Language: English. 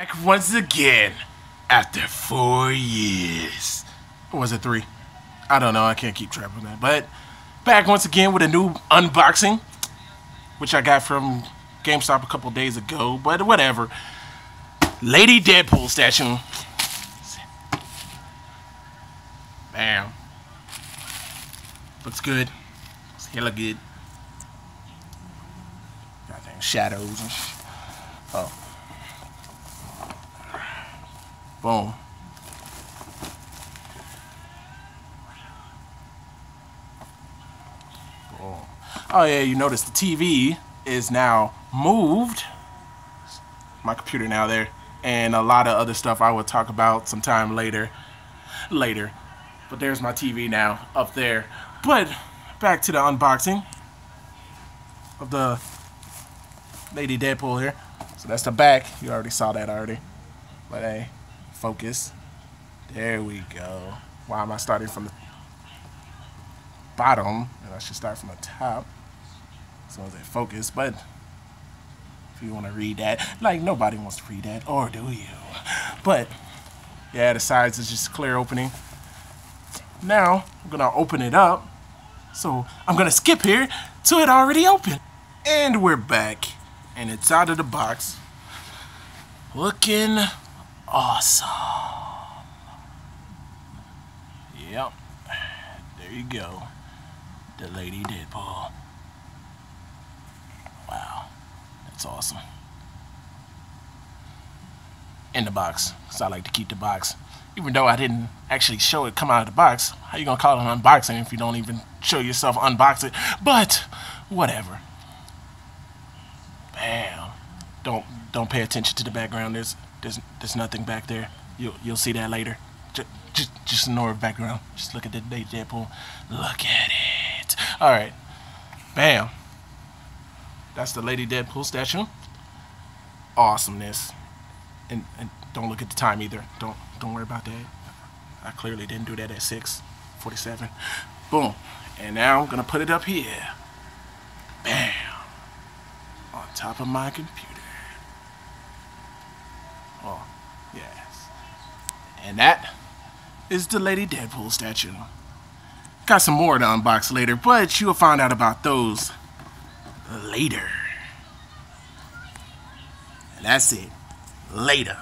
Back once again after four years. Or was it three? I don't know. I can't keep track of that. But back once again with a new unboxing, which I got from GameStop a couple days ago. But whatever. Lady Deadpool statue. Bam. Looks good. It's hella good. Goddamn shadows Oh. Boom. Boom. Oh yeah, you notice the TV is now moved. My computer now there. And a lot of other stuff I will talk about sometime later. Later. But there's my TV now up there. But back to the unboxing of the Lady Deadpool here. So that's the back. You already saw that already. But hey. Focus. There we go. Why am I starting from the bottom? And I should start from the top. So as I focus, but if you want to read that, like nobody wants to read that, or do you? But yeah, the sides is just clear opening. Now I'm gonna open it up. So I'm gonna skip here to it already open. And we're back. And it's out of the box. Looking awesome. Yep. There you go. The Lady Deadpool. Wow. That's awesome. In the box. Because I like to keep the box. Even though I didn't actually show it come out of the box. How you to call it an unboxing if you don't even show yourself unbox it? But, whatever. Bam. Don't, don't pay attention to the background. There's there's there's nothing back there. You'll you'll see that later. Just just, ignore the background. Just look at the lady Deadpool. Look at it. All right. Bam. That's the Lady Deadpool statue. Awesomeness. And and don't look at the time either. Don't don't worry about that. I clearly didn't do that at 6:47. Boom. And now I'm gonna put it up here. Bam. On top of my computer. Oh, yes. And that is the Lady Deadpool statue. Got some more to unbox later, but you'll find out about those later. And that's it. Later.